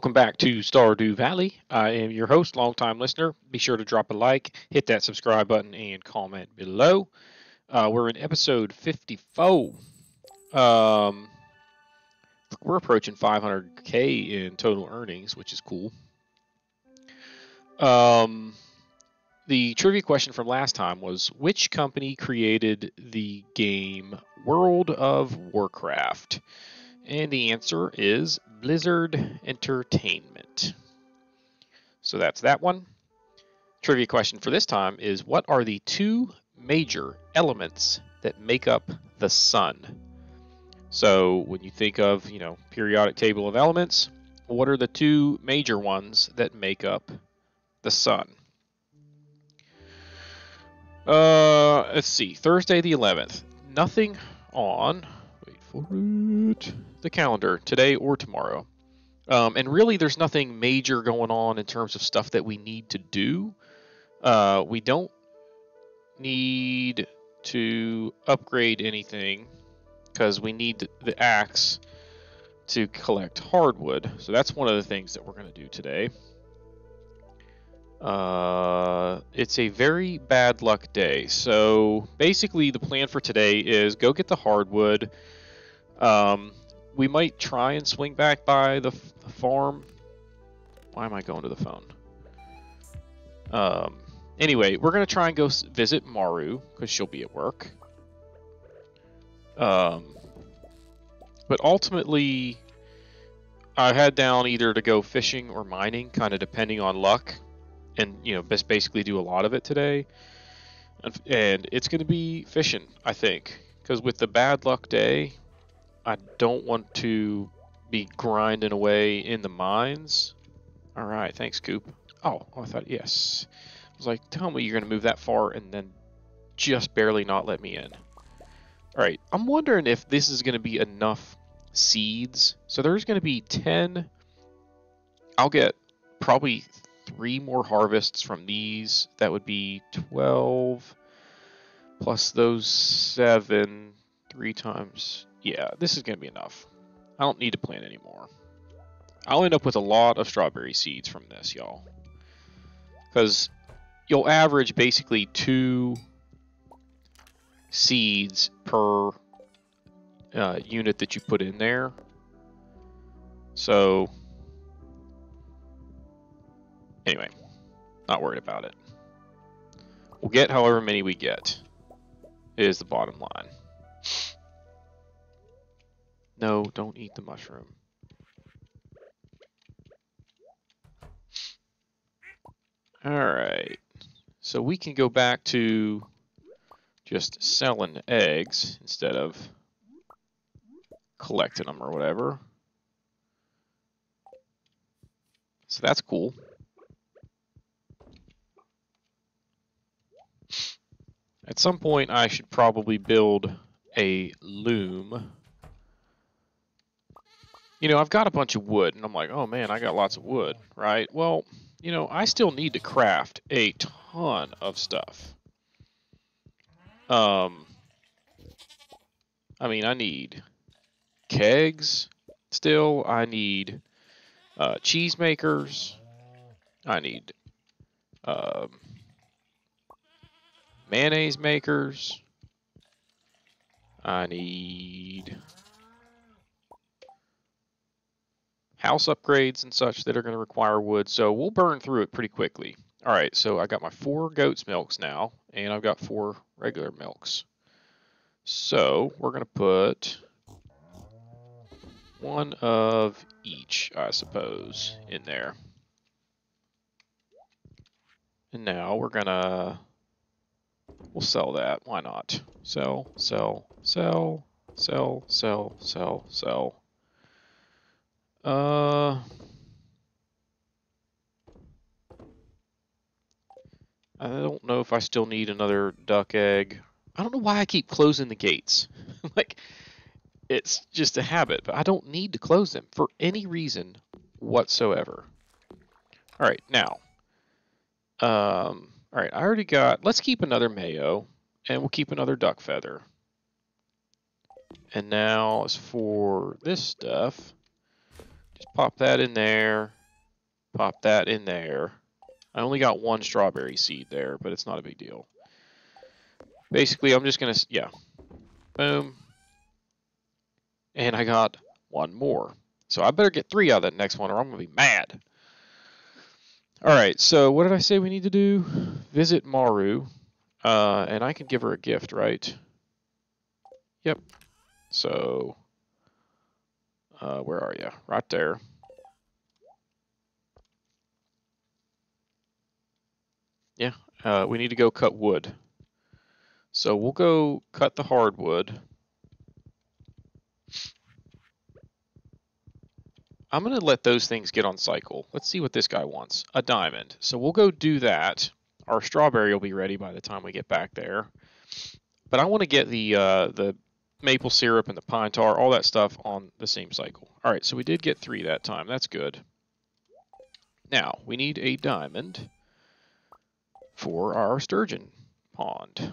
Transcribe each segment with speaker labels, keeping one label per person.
Speaker 1: Welcome back to Stardew Valley. I am your host, longtime listener. Be sure to drop a like, hit that subscribe button, and comment below. Uh, we're in episode 54. Um, we're approaching 500k in total earnings, which is cool. Um, the trivia question from last time was which company created the game World of Warcraft? And the answer is Blizzard Entertainment. So that's that one. Trivia question for this time is what are the two major elements that make up the sun? So when you think of, you know, periodic table of elements, what are the two major ones that make up the sun? Uh, let's see. Thursday the 11th. Nothing on the calendar today or tomorrow. Um, and really, there's nothing major going on in terms of stuff that we need to do. Uh, we don't need to upgrade anything because we need the axe to collect hardwood. So that's one of the things that we're going to do today. Uh, it's a very bad luck day. So basically, the plan for today is go get the hardwood. Um, we might try and swing back by the, the farm. Why am I going to the phone? Um, anyway, we're going to try and go visit Maru because she'll be at work. Um, but ultimately, I had down either to go fishing or mining, kind of depending on luck and you know basically do a lot of it today and it's going to be fishing i think because with the bad luck day i don't want to be grinding away in the mines. All right thanks coop. Oh, i thought yes. I was like tell me you're going to move that far and then just barely not let me in. All right i'm wondering if this is going to be enough seeds. So there's going to be 10 i'll get probably three more harvests from these. That would be 12 plus those seven, three times. Yeah, this is going to be enough. I don't need to plant anymore. I'll end up with a lot of strawberry seeds from this, y'all. Because you'll average basically two seeds per uh, unit that you put in there. So Anyway, not worried about it. We'll get however many we get, is the bottom line. No, don't eat the mushroom. Alright, so we can go back to just selling eggs instead of collecting them or whatever. So that's cool. At some point, I should probably build a loom. You know, I've got a bunch of wood, and I'm like, oh man, I got lots of wood, right? Well, you know, I still need to craft a ton of stuff. Um, I mean, I need kegs still. I need uh, cheese makers. I need um, mayonnaise makers. I need house upgrades and such that are going to require wood. So we'll burn through it pretty quickly. All right, so I got my four goat's milks now, and I've got four regular milks. So we're going to put one of each, I suppose, in there. And now we're going to We'll sell that. Why not? Sell, sell, sell, sell, sell, sell, sell. Uh... I don't know if I still need another duck egg. I don't know why I keep closing the gates. like, it's just a habit, but I don't need to close them for any reason whatsoever. All right, now, um, all right, I already got, let's keep another mayo, and we'll keep another duck feather. And now as for this stuff, Just pop that in there. Pop that in there. I only got one strawberry seed there, but it's not a big deal. Basically, I'm just going to, yeah. Boom. And I got one more. So I better get three out of that next one or I'm going to be mad. All right, so what did I say we need to do? Visit Maru. Uh, and I can give her a gift, right? Yep. So, uh, where are you? Right there. Yeah, uh, we need to go cut wood. So we'll go cut the hardwood. I'm going to let those things get on cycle. Let's see what this guy wants. A diamond. So we'll go do that. Our strawberry will be ready by the time we get back there. But I want to get the uh, the maple syrup and the pine tar, all that stuff on the same cycle. All right, so we did get three that time. That's good. Now, we need a diamond for our sturgeon pond.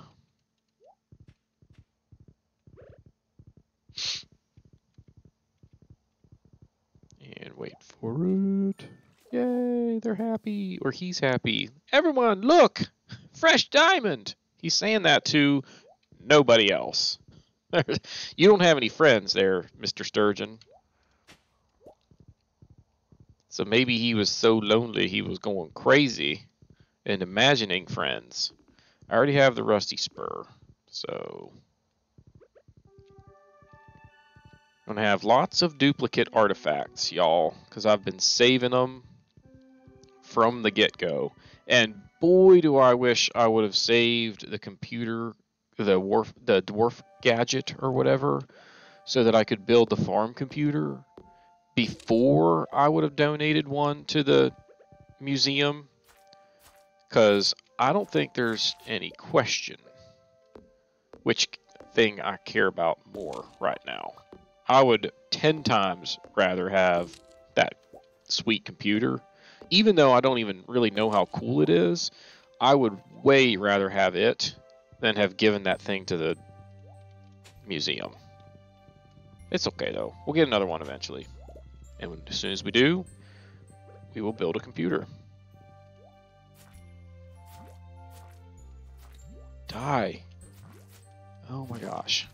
Speaker 1: And wait for it. Yay, they're happy, or he's happy. Everyone, look! Fresh diamond! He's saying that to nobody else. you don't have any friends there, Mr. Sturgeon. So maybe he was so lonely he was going crazy and imagining friends. I already have the rusty spur, so I'm gonna have lots of duplicate artifacts, y'all, because I've been saving them from the get-go. And boy, do I wish I would have saved the computer, the dwarf, the dwarf gadget or whatever, so that I could build the farm computer before I would have donated one to the museum. Because I don't think there's any question which thing I care about more right now. I would 10 times rather have that sweet computer. Even though I don't even really know how cool it is, I would way rather have it than have given that thing to the museum. It's okay though. We'll get another one eventually. And as soon as we do, we will build a computer. Die. Oh my gosh.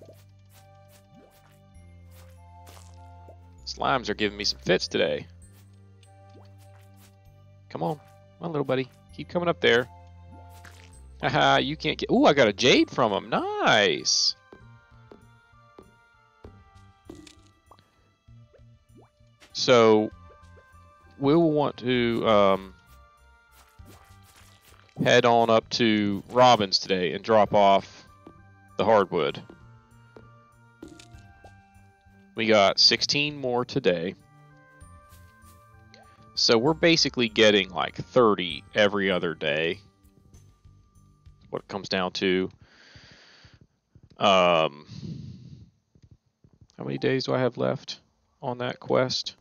Speaker 1: Slimes are giving me some fits today. Come on. Come on, little buddy. Keep coming up there. Haha, you can't get... Ooh, I got a jade from him. Nice. So, we'll want to um, head on up to Robin's today and drop off the hardwood. We got 16 more today. So we're basically getting like 30 every other day. What it comes down to. Um, how many days do I have left on that quest?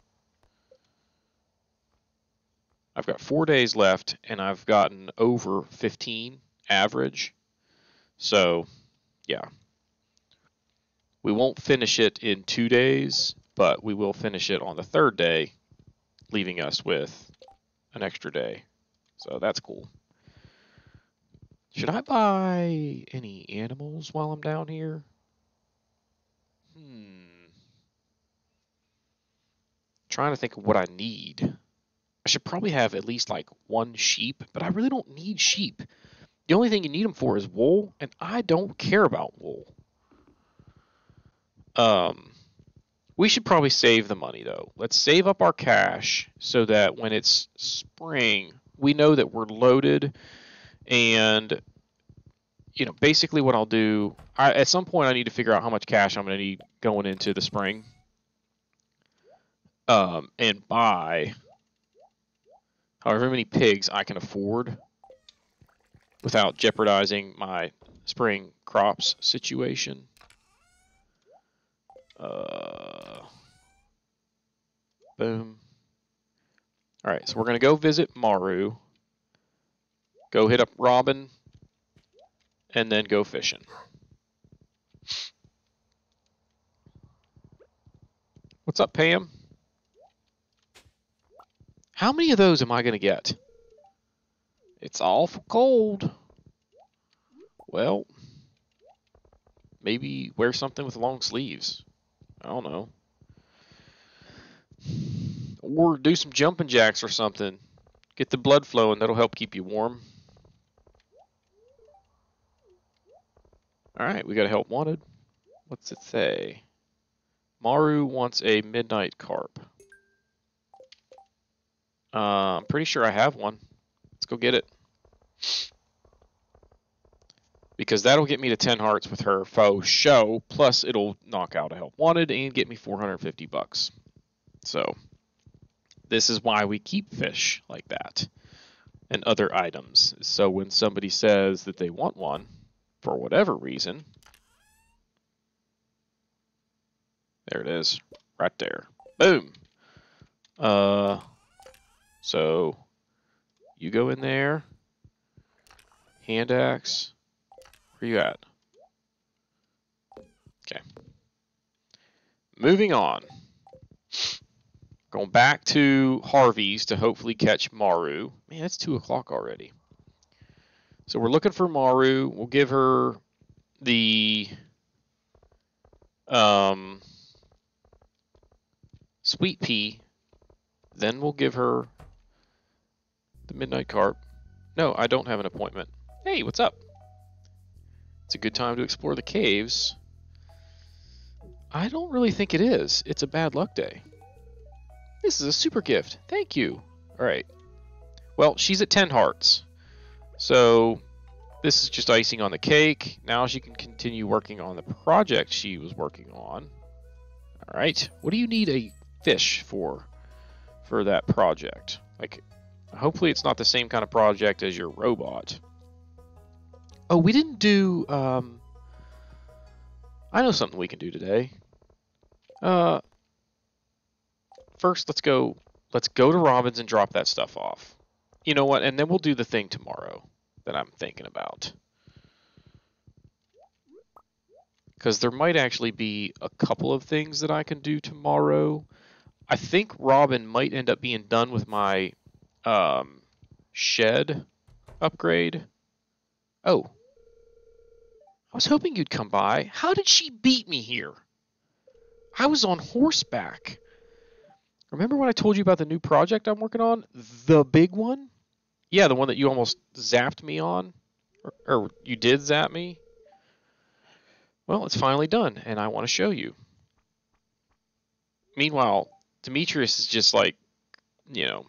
Speaker 1: I've got four days left, and I've gotten over 15 average. So, yeah, we won't finish it in two days, but we will finish it on the third day, leaving us with an extra day. So that's cool. Should I buy any animals while I'm down here? Hmm. Trying to think of what I need. I should probably have at least like one sheep, but I really don't need sheep. The only thing you need them for is wool, and I don't care about wool. Um, we should probably save the money though. Let's save up our cash so that when it's spring, we know that we're loaded and you know, basically what I'll do, I, at some point I need to figure out how much cash I'm going to need going into the spring. Um, and buy however many pigs I can afford without jeopardizing my spring crops situation. Uh, boom. All right, so we're going to go visit Maru. Go hit up Robin. And then go fishing. What's up, Pam? How many of those am I going to get? It's awful cold. Well, maybe wear something with long sleeves. I don't know. Or do some jumping jacks or something. Get the blood flowing. That'll help keep you warm. Alright, we got a help wanted. What's it say? Maru wants a midnight carp. Uh, I'm pretty sure I have one. Let's go get it. Because that'll get me to 10 hearts with her faux show, plus it'll knock out a help wanted and get me 450 bucks. So, this is why we keep fish like that and other items. So when somebody says that they want one, for whatever reason, there it is, right there. Boom. Uh, so you go in there. Hand axe. Where you at? Okay. Moving on. Going back to Harvey's to hopefully catch Maru. Man, it's 2 o'clock already. So we're looking for Maru. We'll give her the um, sweet pea. Then we'll give her the midnight carp. No, I don't have an appointment. Hey, what's up? It's a good time to explore the caves. I don't really think it is. It's a bad luck day. This is a super gift. Thank you. All right. Well, she's at 10 hearts. So this is just icing on the cake. Now she can continue working on the project she was working on. All right. What do you need a fish for for that project? Like hopefully it's not the same kind of project as your robot. Oh, we didn't do um I know something we can do today. Uh first let's go let's go to Robin's and drop that stuff off. You know what? And then we'll do the thing tomorrow that I'm thinking about. Because there might actually be a couple of things that I can do tomorrow. I think Robin might end up being done with my um, shed upgrade. Oh. I was hoping you'd come by. How did she beat me here? I was on horseback. Remember when I told you about the new project I'm working on? The big one? Yeah, the one that you almost zapped me on, or, or you did zap me. Well, it's finally done, and I want to show you. Meanwhile, Demetrius is just like, you know,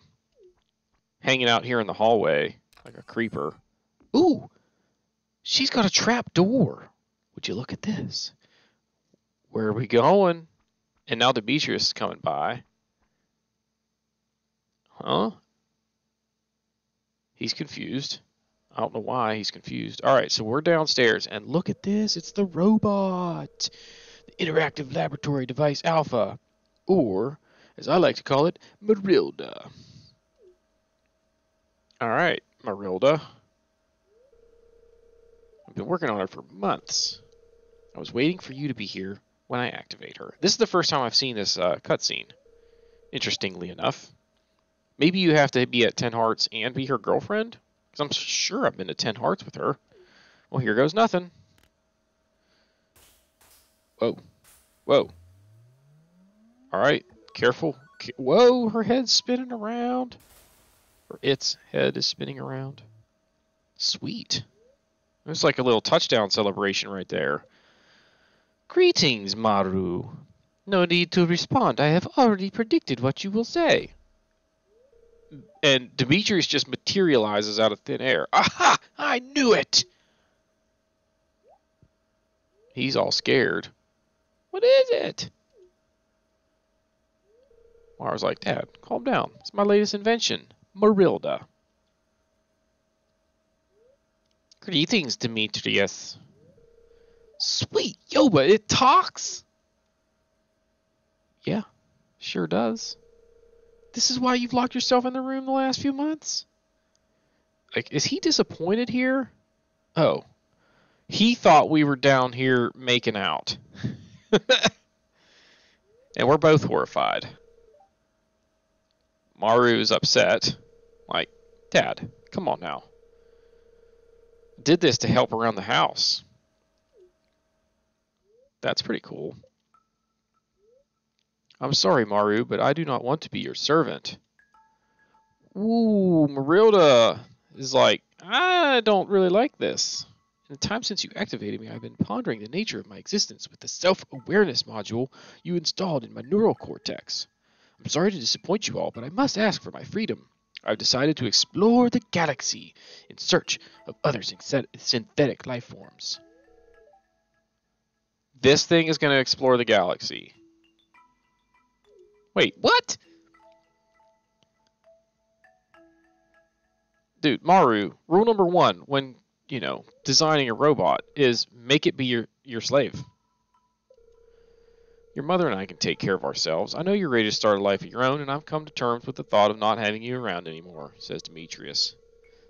Speaker 1: hanging out here in the hallway like a creeper. Ooh, she's got a trap door. Would you look at this? Where are we going? And now Demetrius is coming by. Huh? He's confused. I don't know why he's confused. All right, so we're downstairs, and look at this. It's the robot. The Interactive Laboratory Device Alpha. Or, as I like to call it, Marilda. All right, Marilda. I've been working on her for months. I was waiting for you to be here when I activate her. This is the first time I've seen this uh, cutscene, interestingly enough. Maybe you have to be at 10 hearts and be her girlfriend? Because I'm sure I've been to 10 hearts with her. Well, here goes nothing. Whoa. Whoa. Alright, careful. Whoa, her head's spinning around. Or its head is spinning around. Sweet. It's like a little touchdown celebration right there. Greetings, Maru. No need to respond. I have already predicted what you will say and Demetrius just materializes out of thin air. Aha! I knew it! He's all scared. What is it? Maru's like, Dad, calm down. It's my latest invention, Marilda. Greetings, Demetrius. Sweet Yoba, it talks! Yeah, sure does. This is why you've locked yourself in the room the last few months? Like, is he disappointed here? Oh. He thought we were down here making out. and we're both horrified. Maru is upset. Like, Dad, come on now. Did this to help around the house. That's pretty cool. I'm sorry, Maru, but I do not want to be your servant. Ooh, Marilda is like, I don't really like this. In the time since you activated me, I've been pondering the nature of my existence with the self-awareness module you installed in my neural cortex. I'm sorry to disappoint you all, but I must ask for my freedom. I've decided to explore the galaxy in search of other synthetic life forms. This thing is going to explore the galaxy. Wait, what? Dude, Maru, rule number one when, you know, designing a robot is make it be your, your slave. Your mother and I can take care of ourselves. I know you're ready to start a life of your own, and I've come to terms with the thought of not having you around anymore, says Demetrius.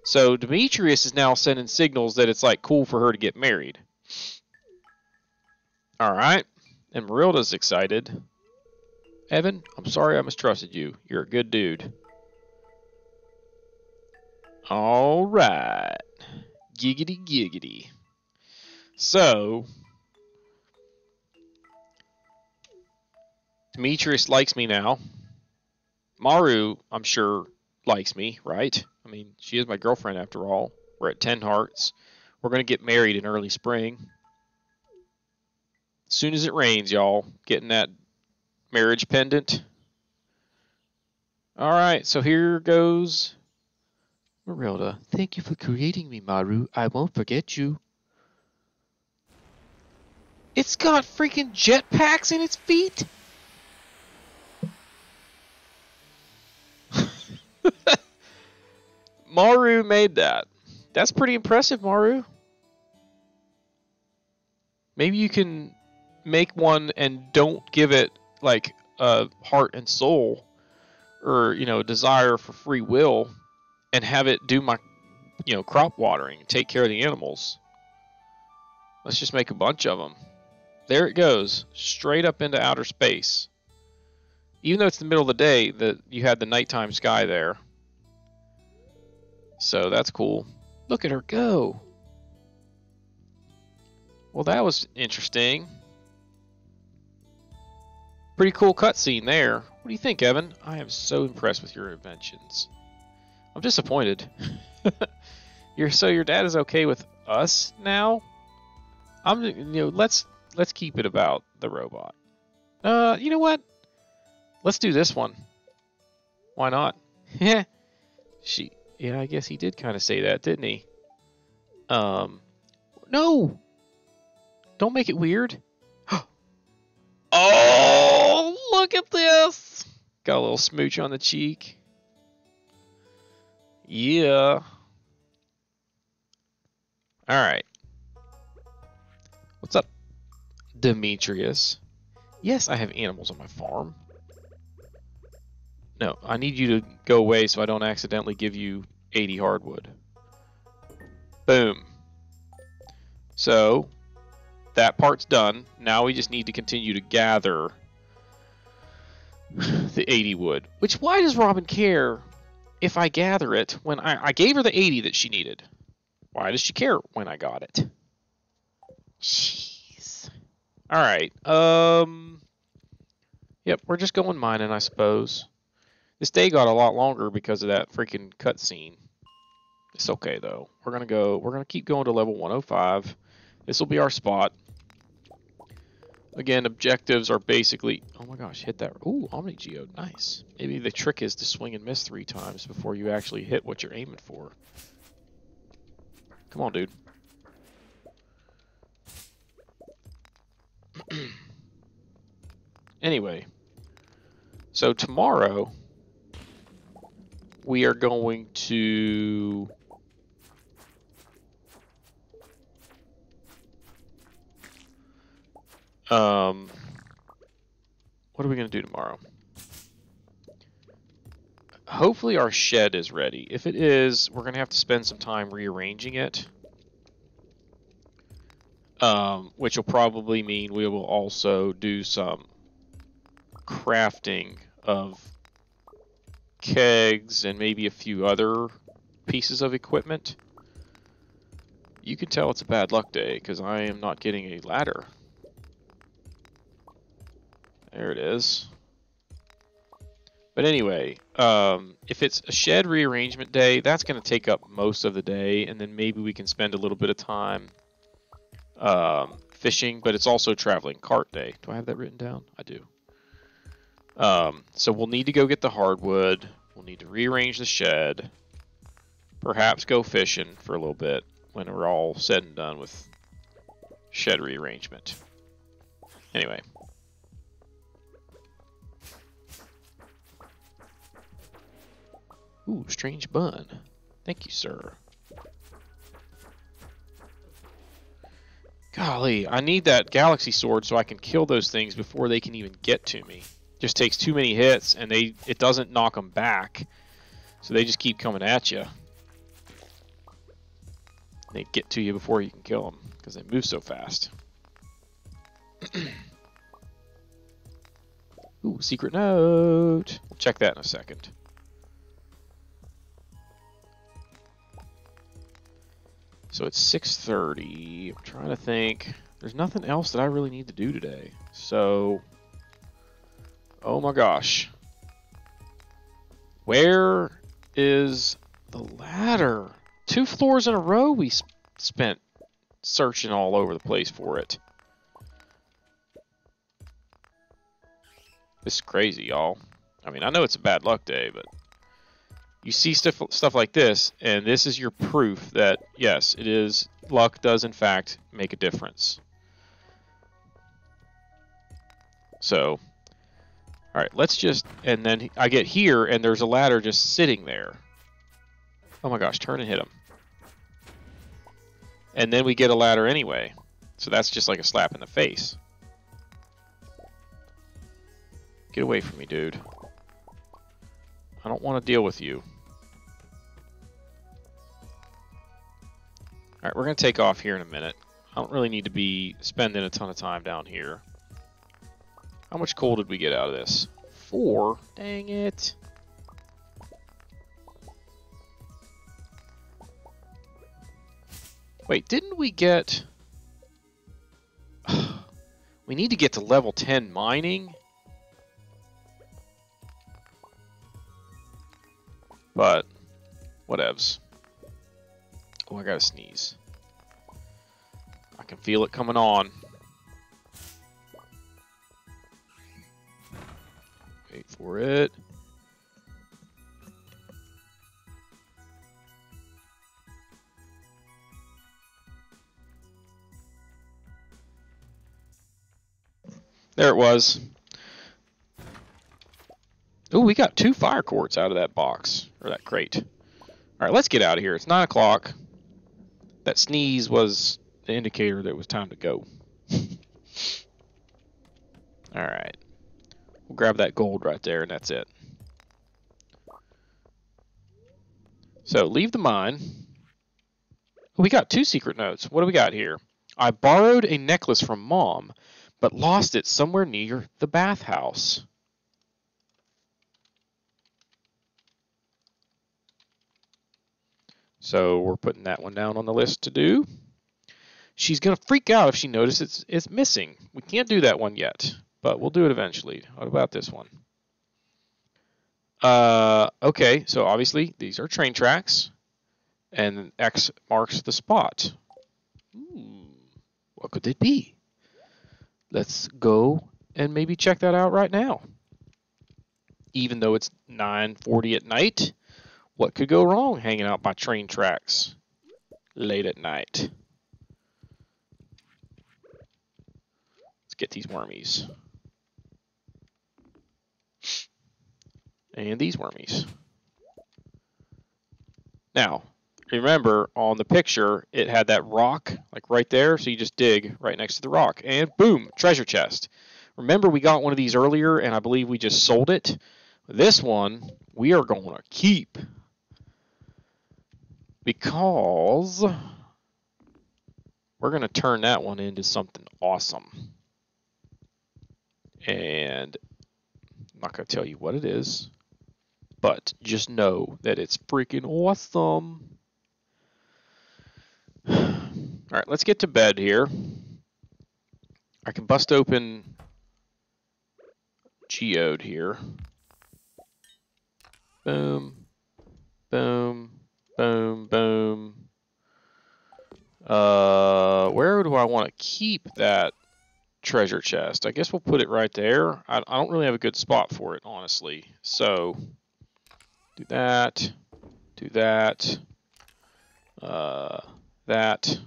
Speaker 1: So Demetrius is now sending signals that it's like cool for her to get married. Alright. And Marilda's excited. Evan, I'm sorry I mistrusted you. You're a good dude. Alright. Giggity giggity. So, Demetrius likes me now. Maru, I'm sure, likes me, right? I mean, she is my girlfriend after all. We're at 10 hearts. We're going to get married in early spring. As soon as it rains, y'all, getting that marriage pendant. All right, so here goes Marilda. Thank you for creating me, Maru. I won't forget you. It's got freaking jetpacks in its feet? Maru made that. That's pretty impressive, Maru. Maybe you can make one and don't give it like a heart and soul or, you know, desire for free will and have it do my, you know, crop watering, take care of the animals. Let's just make a bunch of them. There it goes, straight up into outer space. Even though it's the middle of the day, that you had the nighttime sky there. So that's cool. Look at her go. Well, that was interesting. Pretty cool cutscene there. What do you think, Evan? I am so impressed with your inventions. I'm disappointed. You're so your dad is okay with us now? I'm you know, let's let's keep it about the robot. Uh, you know what? Let's do this one. Why not? Yeah. she yeah, I guess he did kind of say that, didn't he? Um No. Don't make it weird. oh, look at this. Got a little smooch on the cheek. Yeah. All right. What's up, Demetrius? Yes, I have animals on my farm. No, I need you to go away so I don't accidentally give you 80 hardwood. Boom. So, that part's done. Now we just need to continue to gather the 80 wood. Which, why does Robin care if I gather it when I, I gave her the 80 that she needed? Why does she care when I got it? Jeez. Alright, um... Yep, we're just going mining, I suppose. This day got a lot longer because of that freaking cutscene. It's okay though. We're gonna go. We're gonna keep going to level 105. This will be our spot. Again, objectives are basically... Oh my gosh, hit that... Ooh, Omni Geode, nice. Maybe the trick is to swing and miss three times before you actually hit what you're aiming for. Come on, dude. anyway, so tomorrow we are going to um what are we going to do tomorrow hopefully our shed is ready if it is we're going to have to spend some time rearranging it um, which will probably mean we will also do some crafting of kegs, and maybe a few other pieces of equipment. You can tell it's a bad luck day because I am not getting a ladder. There it is. But anyway, um, if it's a shed rearrangement day, that's going to take up most of the day, and then maybe we can spend a little bit of time um, fishing, but it's also traveling cart day. Do I have that written down? I do. Um, so we'll need to go get the hardwood. We'll need to rearrange the shed. Perhaps go fishing for a little bit when we're all said and done with shed rearrangement. Anyway. Ooh, strange bun. Thank you, sir. Golly, I need that galaxy sword so I can kill those things before they can even get to me. Just takes too many hits and they it doesn't knock them back. So they just keep coming at you. They get to you before you can kill them because they move so fast. Ooh, secret note. We'll check that in a second. So it's 6.30. I'm trying to think. There's nothing else that I really need to do today. So, oh my gosh. Where is the ladder? Two floors in a row we spent searching all over the place for it. This is crazy, y'all. I mean, I know it's a bad luck day, but you see stuff stuff like this, and this is your proof that yes, it is luck does in fact make a difference. So, all right, let's just and then I get here, and there's a ladder just sitting there. Oh my gosh, turn and hit him. And then we get a ladder anyway. So that's just like a slap in the face. Get away from me, dude. I don't want to deal with you. Alright, we're going to take off here in a minute. I don't really need to be spending a ton of time down here. How much coal did we get out of this? Four? Dang it. Wait, didn't we get... we need to get to level 10 mining? But, whatevs. Oh, I gotta sneeze. I can feel it coming on. Wait for it. There it was. Oh, we got two fire quartz out of that box, or that crate. All right, let's get out of here. It's 9 o'clock. That sneeze was the indicator that it was time to go. All right. We'll grab that gold right there, and that's it. So, leave the mine. Oh, we got two secret notes. What do we got here? I borrowed a necklace from Mom but lost it somewhere near the bathhouse. So we're putting that one down on the list to do. She's going to freak out if she notices it's, it's missing. We can't do that one yet, but we'll do it eventually. What about this one? Uh, okay, so obviously these are train tracks, and X marks the spot. Hmm, what could it be? let's go and maybe check that out right now. Even though it's 9:40 at night, what could go wrong hanging out by train tracks late at night? Let's get these wormies. And these wormies. Now, remember on the picture it had that rock like right there so you just dig right next to the rock and boom treasure chest remember we got one of these earlier and i believe we just sold it this one we are going to keep because we're going to turn that one into something awesome and i'm not going to tell you what it is but just know that it's freaking awesome. All right, let's get to bed here. I can bust open geode here. Boom, boom, boom, boom. Uh, where do I want to keep that treasure chest? I guess we'll put it right there. I, I don't really have a good spot for it, honestly. So, do that, do that, uh, that.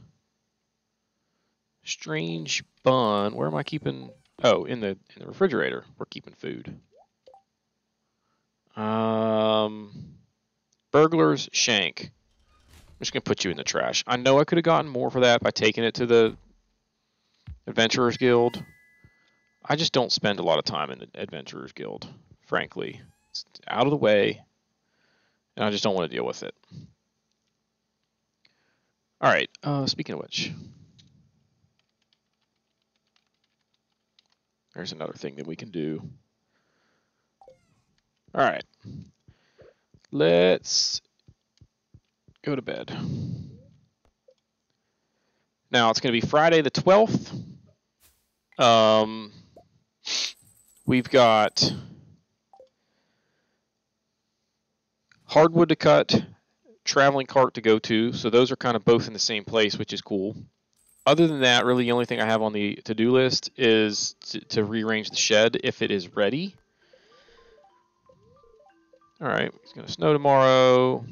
Speaker 1: Strange bun. Where am I keeping? Oh, in the in the refrigerator. We're keeping food. Um, burglar's shank. I'm just gonna put you in the trash. I know I could have gotten more for that by taking it to the Adventurers Guild. I just don't spend a lot of time in the Adventurers Guild, frankly. It's out of the way, and I just don't want to deal with it. All right. Uh, speaking of which, there's another thing that we can do. All right. Let's go to bed. Now it's going to be Friday the 12th. Um, we've got hardwood to cut, traveling cart to go to. So those are kind of both in the same place, which is cool. Other than that, really the only thing I have on the to-do list is to, to rearrange the shed if it is ready. All right, it's going to snow tomorrow.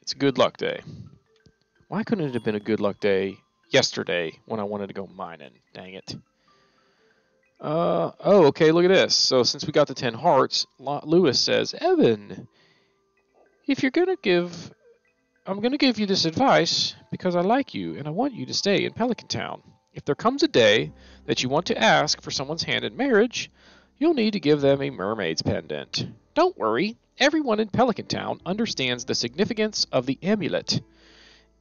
Speaker 1: It's a good luck day. Why couldn't it have been a good luck day yesterday when I wanted to go mining? Dang it. Uh, oh, okay, look at this. So since we got the 10 hearts, Lewis says, Evan, if you're going to give, I'm going to give you this advice because I like you and I want you to stay in Pelican Town. If there comes a day that you want to ask for someone's hand in marriage, you'll need to give them a mermaid's pendant. Don't worry, everyone in Pelican Town understands the significance of the amulet.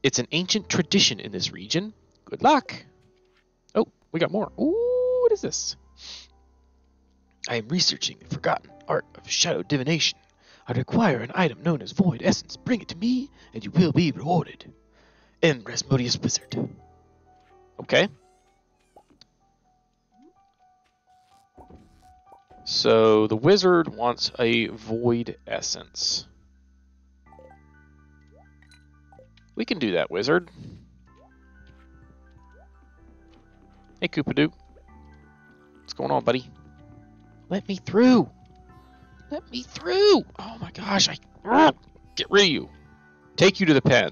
Speaker 1: It's an ancient tradition in this region. Good luck. Oh, we got more. Ooh, what is this? I am researching the forgotten art of shadow divination. I require an item known as Void Essence. Bring it to me, and you will be rewarded. M. Rasmodius Wizard. Okay. So the wizard wants a Void Essence. We can do that, wizard. Hey, Koopadoop. What's going on, buddy? Let me through. Let me through. Oh my gosh, I uh, get rid of you. Take you to the pen.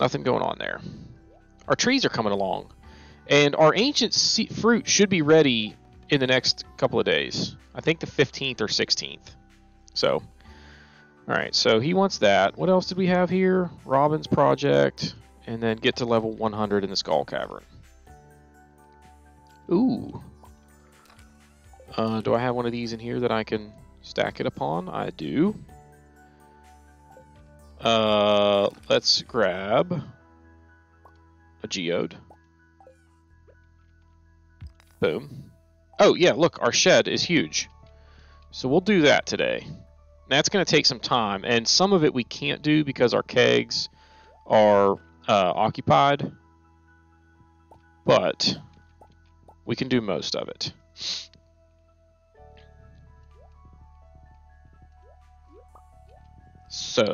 Speaker 1: Nothing going on there. Our trees are coming along. And our ancient fruit should be ready in the next couple of days. I think the 15th or 16th. So, all right, so he wants that. What else did we have here? Robin's project, and then get to level 100 in the Skull Cavern. Ooh. Uh, do I have one of these in here that I can stack it upon? I do. Uh, let's grab a geode. Boom. Oh, yeah, look, our shed is huge. So we'll do that today. That's going to take some time, and some of it we can't do because our kegs are uh, occupied, but we can do most of it. So,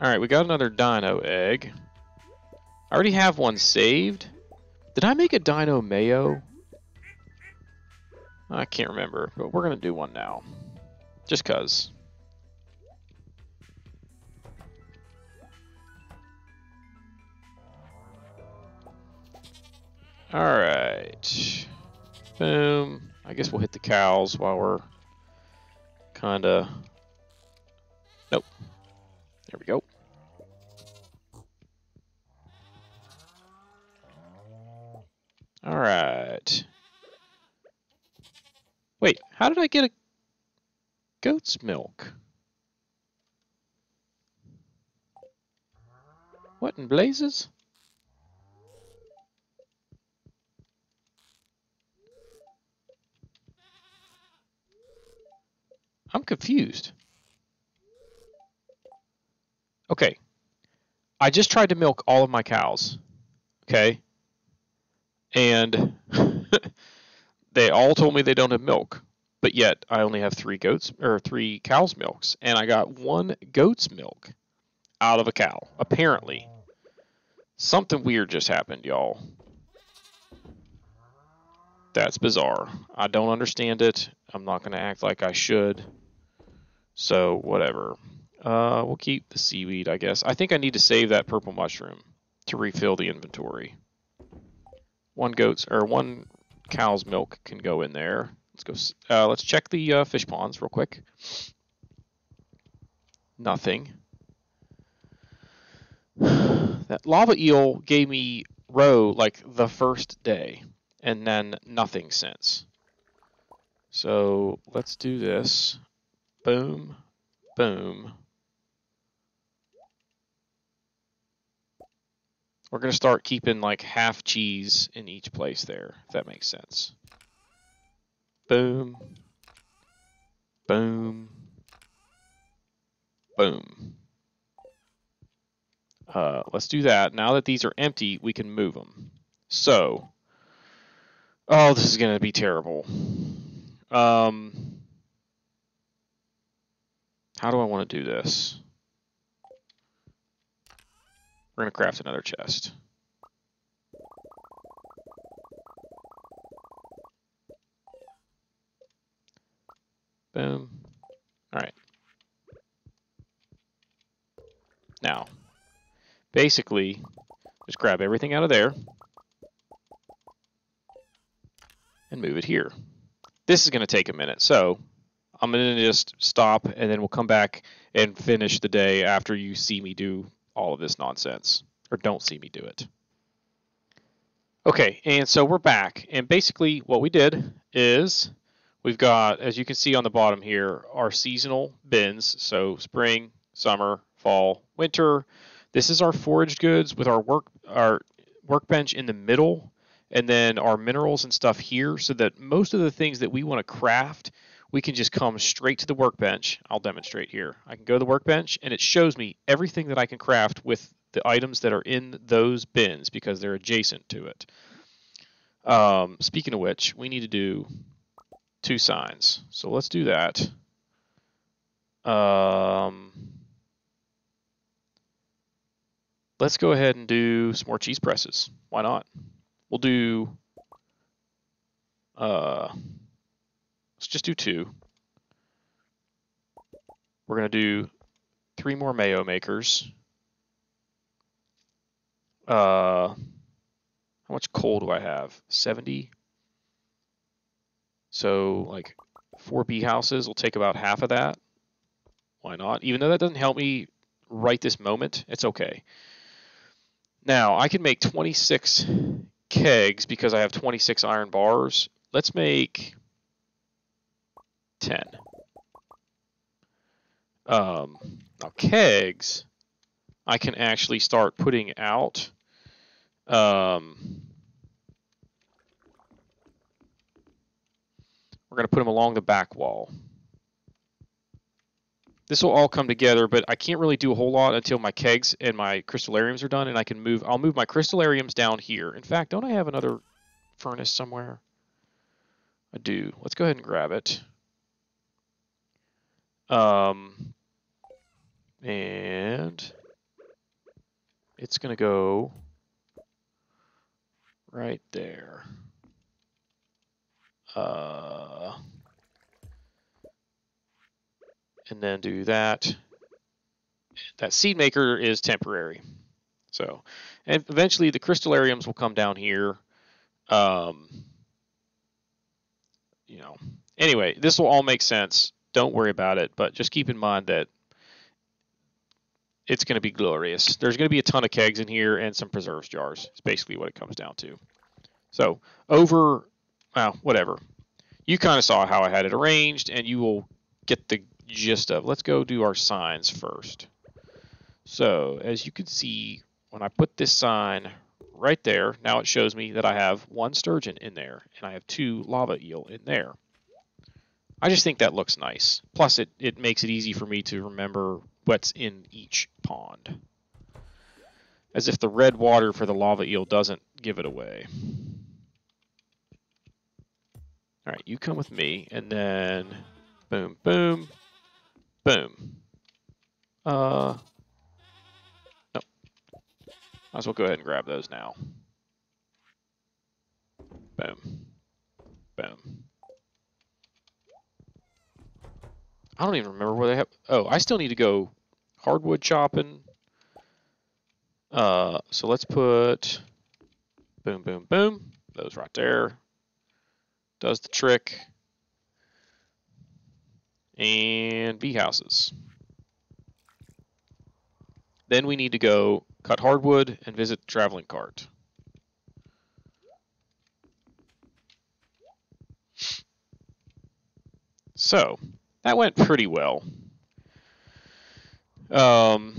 Speaker 1: all right, we got another dino egg. I already have one saved. Did I make a dino mayo? I can't remember, but we're going to do one now. Just because. Alright. Boom. I guess we'll hit the cows while we're kind of... Nope. There we go. All right. Wait, how did I get a goat's milk? What in blazes? I'm confused. Okay. I just tried to milk all of my cows. Okay. And they all told me they don't have milk. But yet I only have three goats or three cows' milks. And I got one goat's milk out of a cow, apparently. Something weird just happened, y'all. That's bizarre. I don't understand it. I'm not going to act like I should. So, whatever. Uh, we'll keep the seaweed, I guess. I think I need to save that purple mushroom to refill the inventory. One goat's or one cow's milk can go in there. Let's go. Uh, let's check the uh, fish ponds real quick. Nothing. that lava eel gave me roe like the first day and then nothing since. So let's do this. Boom, boom. We're going to start keeping like half cheese in each place there, if that makes sense. Boom. Boom. Boom. Uh, let's do that. Now that these are empty, we can move them. So, oh, this is going to be terrible. Um, how do I want to do this? We're going to craft another chest. Boom. All right. Now, basically, just grab everything out of there and move it here. This is going to take a minute, so I'm going to just stop and then we'll come back and finish the day after you see me do all of this nonsense, or don't see me do it. Okay, and so we're back, and basically what we did is we've got, as you can see on the bottom here, our seasonal bins, so spring, summer, fall, winter. This is our foraged goods with our work our workbench in the middle, and then our minerals and stuff here, so that most of the things that we want to craft we can just come straight to the workbench. I'll demonstrate here. I can go to the workbench and it shows me everything that I can craft with the items that are in those bins because they're adjacent to it. Um, speaking of which, we need to do two signs. So let's do that. Um, let's go ahead and do some more cheese presses. Why not? We'll do uh, just do two. We're going to do three more mayo makers. Uh, how much coal do I have? 70. So like four bee houses will take about half of that. Why not? Even though that doesn't help me right this moment, it's okay. Now I can make 26 kegs because I have 26 iron bars. Let's make 10. Um, now kegs, I can actually start putting out um, we're going to put them along the back wall. This will all come together, but I can't really do a whole lot until my kegs and my crystallariums are done, and I can move. I'll move my crystallariums down here. In fact, don't I have another furnace somewhere? I do. Let's go ahead and grab it. Um, and it's going to go right there. Uh, and then do that. That seed maker is temporary. So, and eventually the crystallariums will come down here. Um, you know, anyway, this will all make sense don't worry about it, but just keep in mind that it's going to be glorious. There's going to be a ton of kegs in here and some preserves jars. It's basically what it comes down to. So over, well, whatever. You kind of saw how I had it arranged, and you will get the gist of. Let's go do our signs first. So as you can see, when I put this sign right there, now it shows me that I have one sturgeon in there, and I have two lava eel in there. I just think that looks nice. Plus, it, it makes it easy for me to remember what's in each pond. As if the red water for the lava eel doesn't give it away. Alright, you come with me, and then boom, boom, boom. Uh, nope. Might as well go ahead and grab those now. Boom. Boom. I don't even remember where they have. Oh, I still need to go hardwood chopping. Uh, so let's put boom, boom, boom. Those right there. Does the trick. And bee houses. Then we need to go cut hardwood and visit the traveling cart. So, that went pretty well. Um,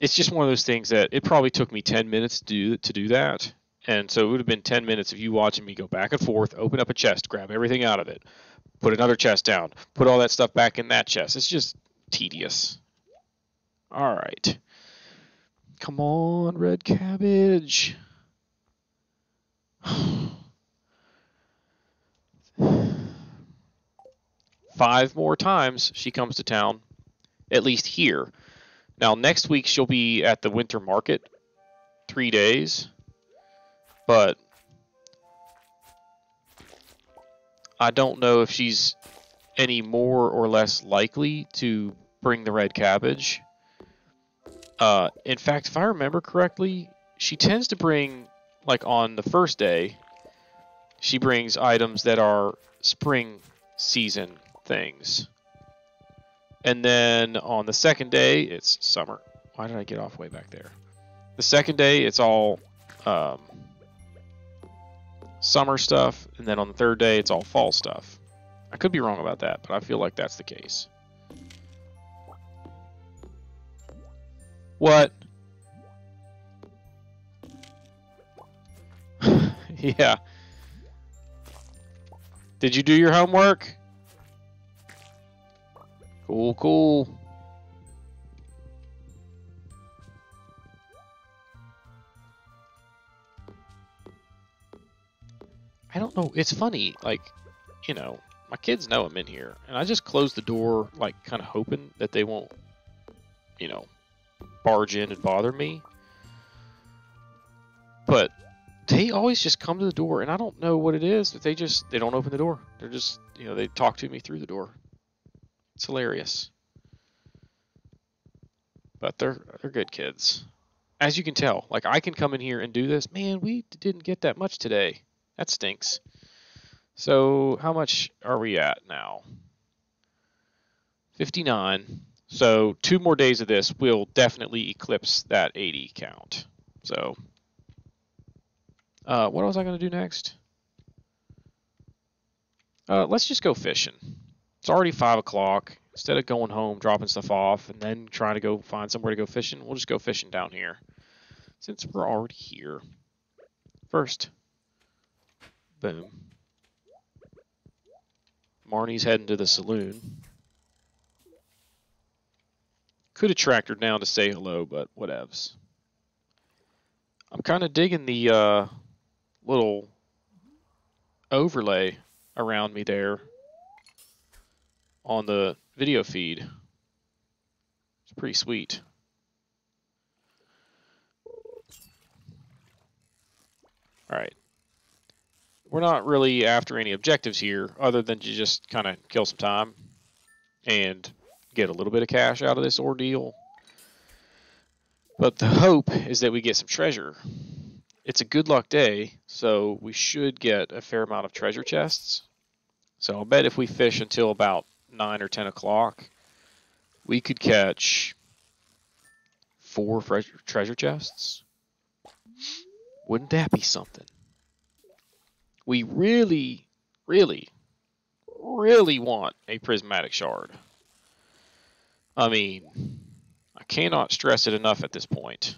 Speaker 1: it's just one of those things that it probably took me 10 minutes to do, to do that. And so it would have been 10 minutes of you watching me go back and forth, open up a chest, grab everything out of it, put another chest down, put all that stuff back in that chest. It's just tedious. All right. Come on, red cabbage. Five more times she comes to town, at least here. Now, next week she'll be at the winter market, three days, but I don't know if she's any more or less likely to bring the red cabbage. Uh, in fact, if I remember correctly, she tends to bring, like on the first day, she brings items that are spring season things. And then on the second day, it's summer. Why did I get off way back there? The second day, it's all um, summer stuff. And then on the third day, it's all fall stuff. I could be wrong about that, but I feel like that's the case. What? yeah. Did you do your homework? Cool, cool. I don't know. It's funny. Like, you know, my kids know I'm in here. And I just close the door, like, kind of hoping that they won't, you know, barge in and bother me. But they always just come to the door, and I don't know what it is, but they just, they don't open the door. They're just, you know, they talk to me through the door. It's hilarious. But they're they're good kids. As you can tell, like I can come in here and do this. Man, we didn't get that much today. That stinks. So how much are we at now? 59. So two more days of this will definitely eclipse that 80 count. So uh, what was I going to do next? Uh, let's just go fishing. It's already 5 o'clock. Instead of going home, dropping stuff off, and then trying to go find somewhere to go fishing, we'll just go fishing down here. Since we're already here. First, boom. Marnie's heading to the saloon. Could have tracked her down to say hello, but whatevs. I'm kind of digging the uh, little overlay around me there on the video feed. It's pretty sweet. Alright. We're not really after any objectives here other than to just kind of kill some time and get a little bit of cash out of this ordeal. But the hope is that we get some treasure. It's a good luck day, so we should get a fair amount of treasure chests. So I'll bet if we fish until about 9 or 10 o'clock, we could catch four treasure chests. Wouldn't that be something? We really, really, really want a prismatic shard. I mean, I cannot stress it enough at this point.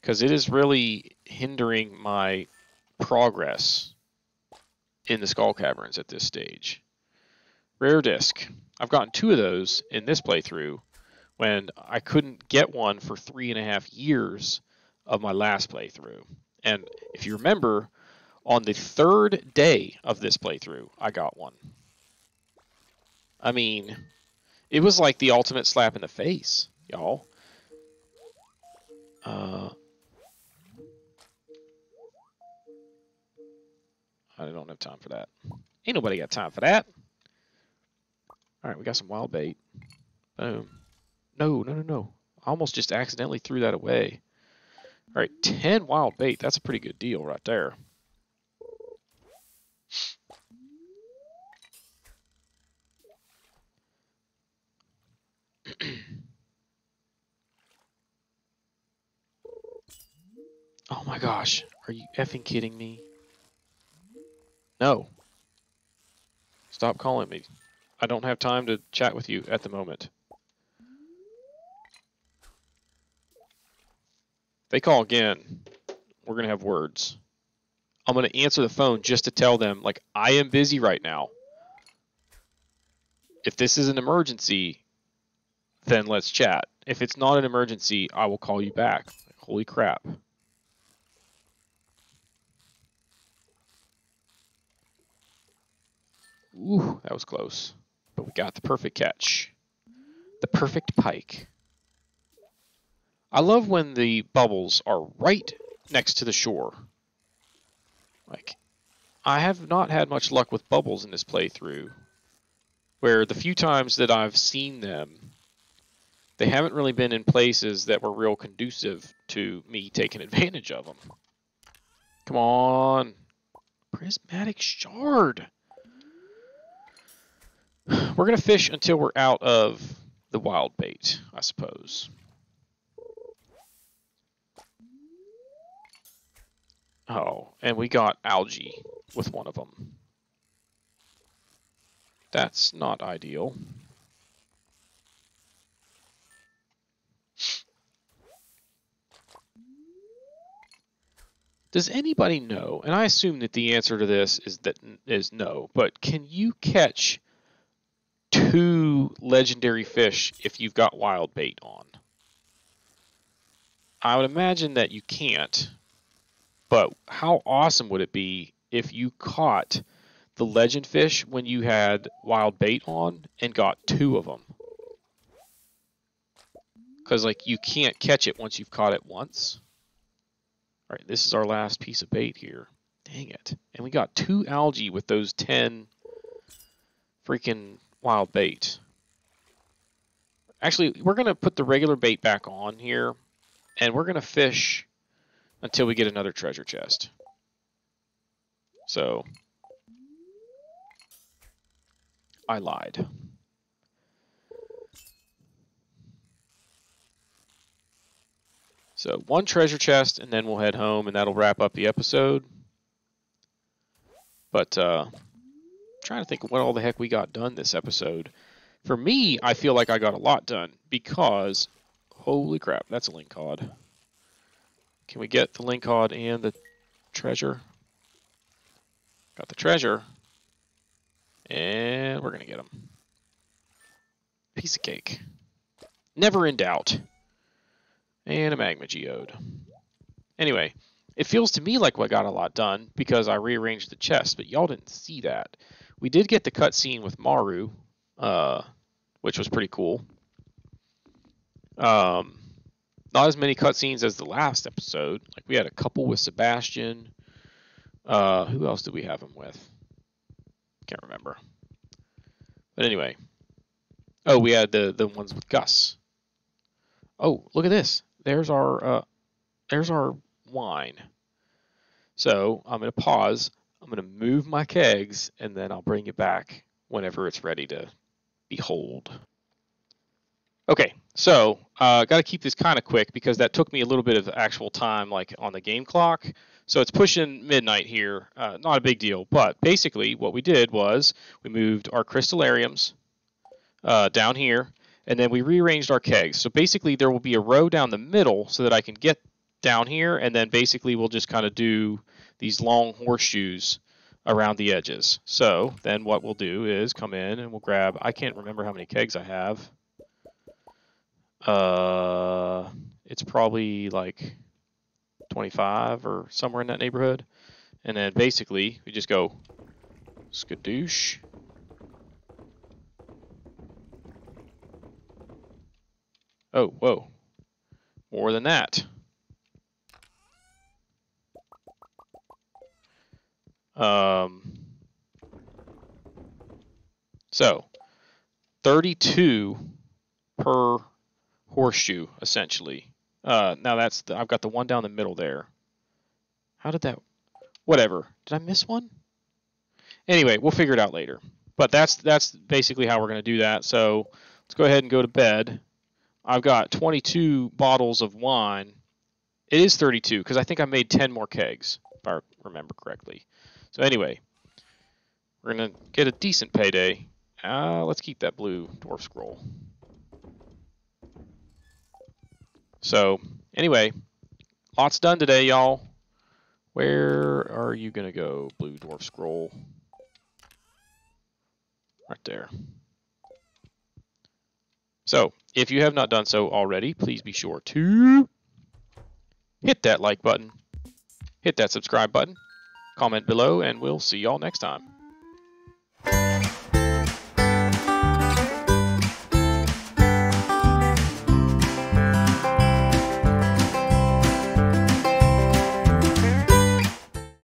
Speaker 1: Because it is really hindering my progress in the Skull Caverns at this stage. Rare Disc. I've gotten two of those in this playthrough when I couldn't get one for three and a half years of my last playthrough. And if you remember, on the third day of this playthrough, I got one. I mean, it was like the ultimate slap in the face, y'all. Uh, I don't have time for that. Ain't nobody got time for that. All right, we got some wild bait. Boom. No, no, no, no. I almost just accidentally threw that away. All right, 10 wild bait. That's a pretty good deal right there. oh my gosh. Are you effing kidding me? No. Stop calling me. I don't have time to chat with you at the moment. they call again, we're going to have words. I'm going to answer the phone just to tell them, like, I am busy right now. If this is an emergency, then let's chat. If it's not an emergency, I will call you back. Holy crap. Ooh, that was close. But we got the perfect catch. The perfect pike. I love when the bubbles are right next to the shore. Like, I have not had much luck with bubbles in this playthrough. Where the few times that I've seen them, they haven't really been in places that were real conducive to me taking advantage of them. Come on. Prismatic shard. We're going to fish until we're out of the wild bait, I suppose. Oh, and we got algae with one of them. That's not ideal. Does anybody know, and I assume that the answer to this is that is no, but can you catch two legendary fish if you've got wild bait on? I would imagine that you can't, but how awesome would it be if you caught the legend fish when you had wild bait on and got two of them? Because like you can't catch it once you've caught it once. All right, this is our last piece of bait here. Dang it. And we got two algae with those 10 freaking wild bait. Actually, we're going to put the regular bait back on here, and we're going to fish until we get another treasure chest. So, I lied. So one treasure chest, and then we'll head home, and that'll wrap up the episode. But uh, trying to think what all the heck we got done this episode. For me, I feel like I got a lot done because, holy crap, that's a lingcod. Can we get the lingcod and the treasure? Got the treasure. And we're going to get them. Piece of cake. Never in doubt. And a magma geode. Anyway, it feels to me like we got a lot done because I rearranged the chest, but y'all didn't see that. We did get the cutscene with Maru, uh, which was pretty cool. Um, not as many cutscenes as the last episode. Like we had a couple with Sebastian. Uh, who else did we have him with? Can't remember. But anyway. Oh, we had the the ones with Gus. Oh, look at this. There's our uh, there's our wine. So I'm gonna pause. I'm gonna move my kegs, and then I'll bring it back whenever it's ready to behold. Okay, so uh, got to keep this kind of quick because that took me a little bit of actual time, like on the game clock. So it's pushing midnight here. Uh, not a big deal, but basically what we did was we moved our crystallariums uh, down here, and then we rearranged our kegs. So basically there will be a row down the middle so that I can get down here, and then basically we'll just kind of do these long horseshoes around the edges. So then what we'll do is come in and we'll grab, I can't remember how many kegs I have. Uh, it's probably like 25 or somewhere in that neighborhood. And then basically we just go skadoosh. Oh, whoa. More than that. Um, so, 32 per horseshoe, essentially. Uh, now that's the, I've got the one down the middle there. How did that? Whatever. Did I miss one? Anyway, we'll figure it out later. But that's that's basically how we're going to do that. So let's go ahead and go to bed. I've got 22 bottles of wine. It is 32 because I think I made 10 more kegs, if I remember correctly. So anyway, we're going to get a decent payday. Uh, let's keep that blue dwarf scroll. So anyway, lots done today, y'all. Where are you going to go, blue dwarf scroll? Right there. So, if you have not done so already, please be sure to hit that like button, hit that subscribe button, comment below, and we'll see y'all next time.